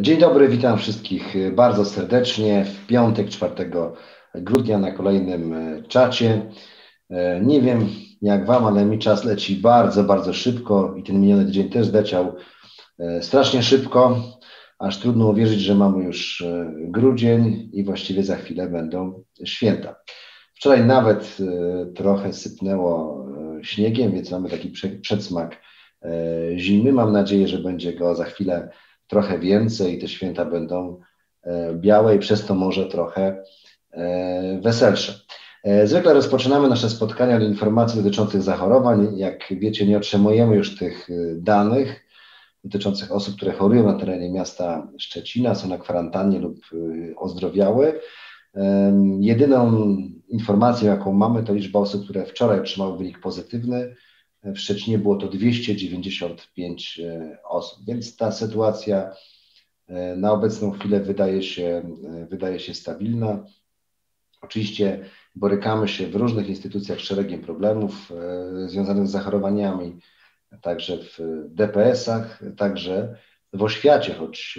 Dzień dobry, witam wszystkich bardzo serdecznie w piątek 4 grudnia na kolejnym e, czacie. E, nie wiem jak Wam, ale mi czas leci bardzo, bardzo szybko i ten miniony tydzień też leciał e, strasznie szybko, aż trudno uwierzyć, że mamy już grudzień i właściwie za chwilę będą święta. Wczoraj nawet trochę sypnęło śniegiem, więc mamy taki przedsmak zimy. Mam nadzieję, że będzie go za chwilę trochę więcej i te święta będą e, białe i przez to może trochę e, weselsze. E, zwykle rozpoczynamy nasze spotkania od informacji dotyczących zachorowań. Jak wiecie, nie otrzymujemy już tych danych dotyczących osób, które chorują na terenie miasta Szczecina, są na kwarantannie lub ozdrowiały. Jedyną informacją, jaką mamy, to liczba osób, które wczoraj otrzymały wynik pozytywny. W Szczecinie było to 295 e, osób, więc ta sytuacja e, na obecną chwilę wydaje się, e, wydaje się stabilna. Oczywiście borykamy się w różnych instytucjach z szeregiem problemów związanych z zachorowaniami, także w DPS-ach, także w oświacie, choć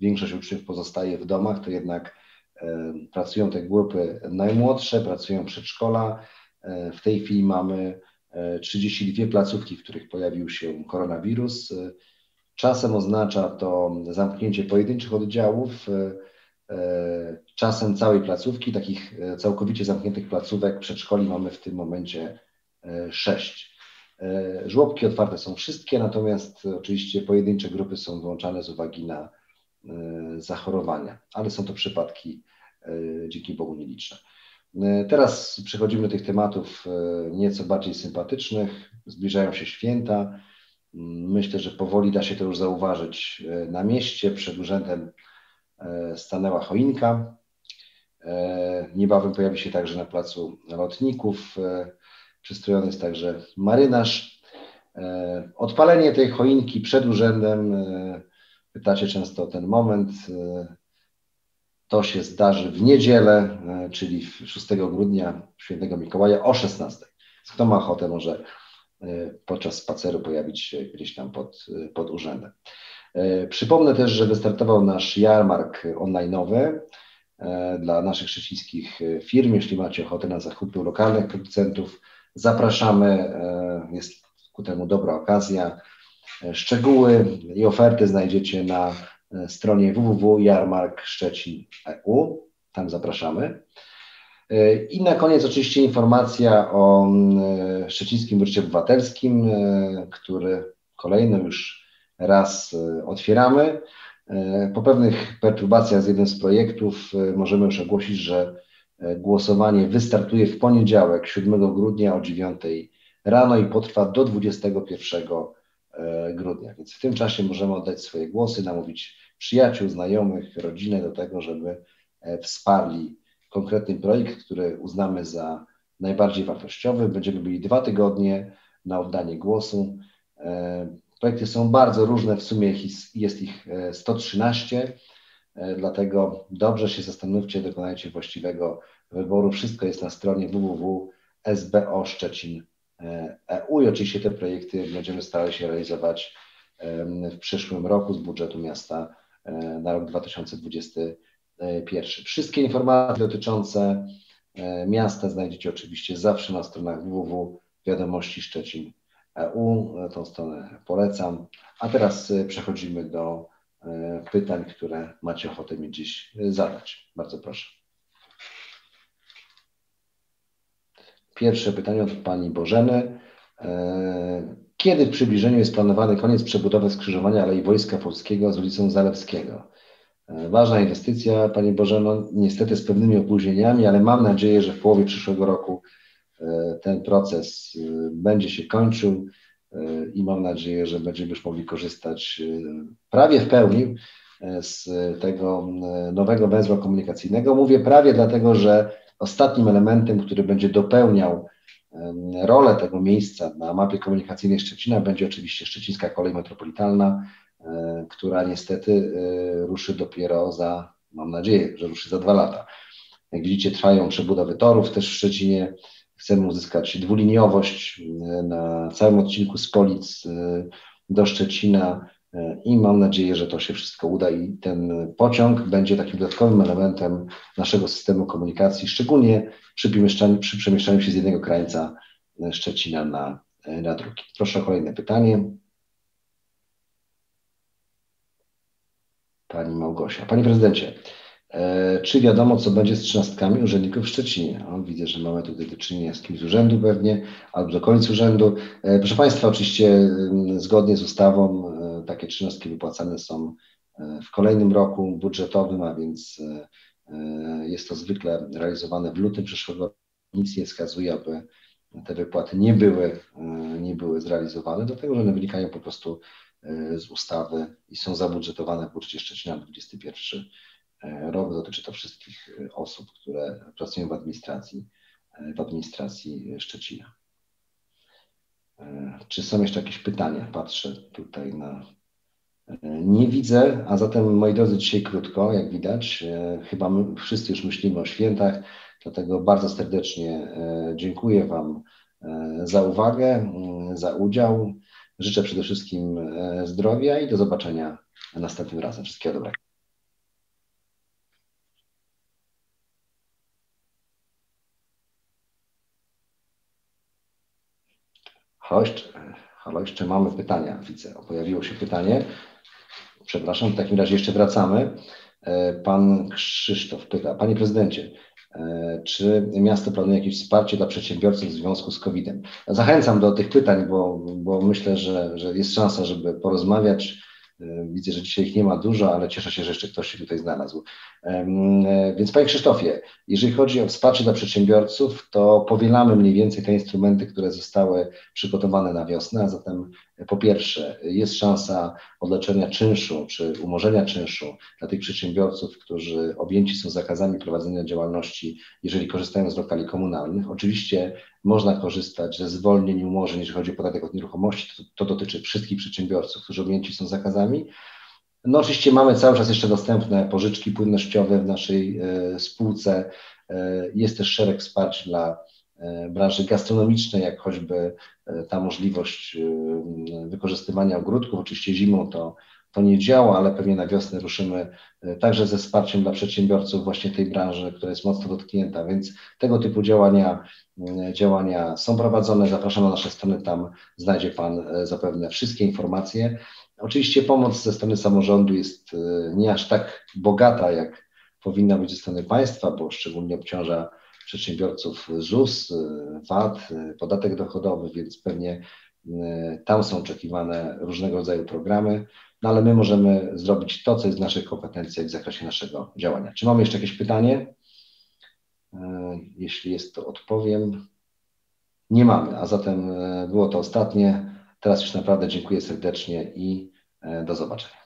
większość uczniów pozostaje w domach, to jednak pracują te grupy najmłodsze, pracują przedszkola. W tej chwili mamy 32 placówki, w których pojawił się koronawirus. Czasem oznacza to zamknięcie pojedynczych oddziałów, czasem całej placówki. Takich całkowicie zamkniętych placówek przedszkoli mamy w tym momencie sześć. Żłobki otwarte są wszystkie, natomiast oczywiście pojedyncze grupy są wyłączane z uwagi na zachorowania, ale są to przypadki dzięki Bogu nieliczne. E, teraz przechodzimy do tych tematów e, nieco bardziej sympatycznych. Zbliżają się święta. Mm, myślę, że powoli da się to już zauważyć e, na mieście. Przed urzędem stanęła choinka. Niebawem pojawi się także na placu lotników. Przystrojony jest także marynarz. Odpalenie tej choinki przed urzędem, pytacie często o ten moment, to się zdarzy w niedzielę, e, czyli 6 grudnia, świętego Mikołaja o 16. Kto ma ochotę, może e, podczas spaceru pojawić się gdzieś tam pod, e, pod urzędem. Przypomnę też, że wystartował nasz jarmark online'owy dla naszych szczecińskich firm. Jeśli macie ochotę na zakupy lokalnych producentów, zapraszamy. Jest ku temu dobra okazja. Szczegóły i oferty znajdziecie na stronie www.jarmarkszczecin.eu. Tam zapraszamy. I na koniec oczywiście informacja o mm, Szczecińskim Biurze Obywatelskim, e, który kolejny już raz e, otwieramy. E, po pewnych perturbacjach z jednym z projektów możemy już ogłosić, że głosowanie wystartuje w poniedziałek 7 grudnia o 9 rano i potrwa do 21 grudnia. Więc w tym czasie możemy oddać swoje głosy, namówić przyjaciół, znajomych, rodzinę do tego, żeby e, wsparli konkretny projekt, który uznamy za najbardziej wartościowy. Będziemy mieli dwa tygodnie na oddanie głosu. E, projekty są bardzo różne, w sumie jest ich 113, e, dlatego dobrze się zastanówcie, dokonajcie właściwego wyboru. Wszystko jest na stronie www.sbo.szczecin.eu i oczywiście te projekty będziemy starali się realizować w przyszłym roku z budżetu miasta na rok 2021. Wszystkie informacje dotyczące e, miasta znajdziecie oczywiście zawsze na stronach www.wiadomości Szczecin EU. Tą stronę polecam. A teraz e, przechodzimy do pytań, które macie ochotę mi dziś zadać. Bardzo proszę. Pierwsze pytanie od Pani Bożeny. Kiedy w przybliżeniu jest planowany koniec przebudowy skrzyżowania Alei Wojska Polskiego z ulicą Zalewskiego? E, ważna inwestycja, Panie Bożeno, niestety z pewnymi opóźnieniami, ale mam nadzieję, że w połowie przyszłego roku e, ten proces e, będzie się kończył i mam nadzieję, że będziemy już mogli korzystać prawie w pełni z tego nowego węzła komunikacyjnego. Mówię prawie dlatego, że ostatnim elementem, który będzie dopełniał rolę tego miejsca na mapie komunikacyjnej Szczecina będzie oczywiście Szczecińska Kolej Metropolitalna, e, która niestety e, ruszy dopiero za, mam nadzieję, że ruszy za dwa lata. Jak widzicie, trwają przebudowy torów też w Szczecinie. Chcemy uzyskać dwuliniowość e, na całym odcinku z Polic do Szczecina. I mam nadzieję, że to się wszystko uda i ten pociąg będzie takim dodatkowym elementem naszego systemu komunikacji, szczególnie przy przemieszczaniu, przy przemieszczaniu się z jednego krańca Szczecina na, na drugi. Proszę o kolejne pytanie. Pani Małgosia. Panie prezydencie, e, czy wiadomo, co będzie z trzynastkami urzędników w Szczecinie? O, widzę, że mamy tutaj do czynienia z kimś z urzędu pewnie, albo do końca urzędu. E, proszę Państwa, oczywiście zgodnie z ustawą e, takie trzynastki wypłacane są w kolejnym roku budżetowym, a więc jest to zwykle realizowane w lutym przyszłego roku. Nic nie wskazuje, aby te wypłaty nie były, nie były zrealizowane, dlatego że one wynikają po prostu E, z ustawy i są zabudżetowane w budżecie Szczecina na 2021 e, rok. Dotyczy to wszystkich e, osób, które pracują w administracji, w administracji Szczecina. Czy są jeszcze jakieś pytania? Patrzę tutaj na. Nie widzę, a zatem moi drodzy, dzisiaj krótko, jak widać. Chyba my wszyscy już myślimy o świętach, dlatego bardzo serdecznie dziękuję Wam za uwagę, za udział. Życzę przede wszystkim e, zdrowia i do zobaczenia następnym razem. Wszystkiego dobrego. Halo jeszcze, halo, jeszcze mamy pytania, widzę. Pojawiło się pytanie. Przepraszam, w takim razie jeszcze wracamy. E, pan Krzysztof pyta, Panie Prezydencie, E, czy miasto planuje jakieś wsparcie dla przedsiębiorców w związku z COVID-em? Zachęcam do tych pytań, bo, bo myślę, że, że jest szansa, żeby porozmawiać widzę, że dzisiaj ich nie ma dużo, ale cieszę się, że jeszcze ktoś się tutaj znalazł. E, więc Panie Krzysztofie, jeżeli chodzi o wsparcie dla przedsiębiorców, to powielamy mniej więcej te instrumenty, które zostały przygotowane na wiosnę, a zatem po pierwsze jest szansa odleczenia czynszu czy umorzenia czynszu dla tych przedsiębiorców, którzy objęci są zakazami prowadzenia działalności, jeżeli korzystają z lokali komunalnych. Oczywiście można korzystać ze zwolnień i umorzeń, jeżeli chodzi o podatek od nieruchomości. To, to dotyczy wszystkich przedsiębiorców, którzy objęci są zakazami. No oczywiście mamy cały czas jeszcze dostępne pożyczki płynnościowe w naszej e, spółce. E, jest też szereg wsparć dla branży gastronomicznej, jak choćby e, ta możliwość e, wykorzystywania ogródków. Oczywiście zimą to to nie działa, ale pewnie na wiosnę ruszymy e, także ze wsparciem dla przedsiębiorców właśnie tej branży, która jest mocno dotknięta, więc tego typu działania, e, działania są prowadzone. Zapraszam na nasze strony, tam znajdzie Pan e, zapewne wszystkie informacje. Oczywiście pomoc ze strony samorządu jest nie aż tak bogata, jak powinna być ze strony państwa, bo szczególnie obciąża przedsiębiorców ZUS, VAT, podatek dochodowy, więc pewnie tam są oczekiwane różnego rodzaju programy no ale my możemy zrobić to, co jest w naszych kompetencjach w zakresie naszego działania. Czy mamy jeszcze jakieś pytanie? Jeśli jest, to odpowiem. Nie mamy, a zatem było to ostatnie. Teraz już naprawdę dziękuję serdecznie i do zobaczenia.